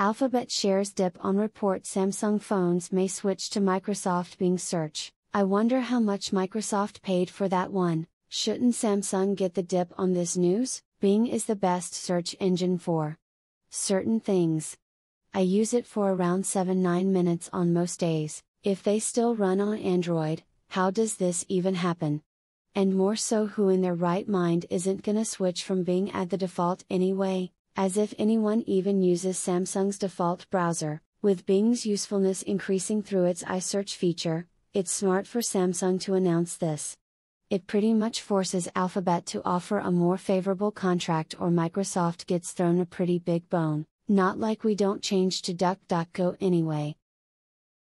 Alphabet shares dip on report Samsung phones may switch to Microsoft Bing search. I wonder how much Microsoft paid for that one. Shouldn't Samsung get the dip on this news? Bing is the best search engine for certain things. I use it for around 7 9 minutes on most days. If they still run on Android, how does this even happen? And more so, who in their right mind isn't gonna switch from Bing at the default anyway? As if anyone even uses Samsung's default browser. With Bing's usefulness increasing through its AI search feature, it's smart for Samsung to announce this. It pretty much forces Alphabet to offer a more favorable contract, or Microsoft gets thrown a pretty big bone, not like we don't change to DuckDuckGo anyway.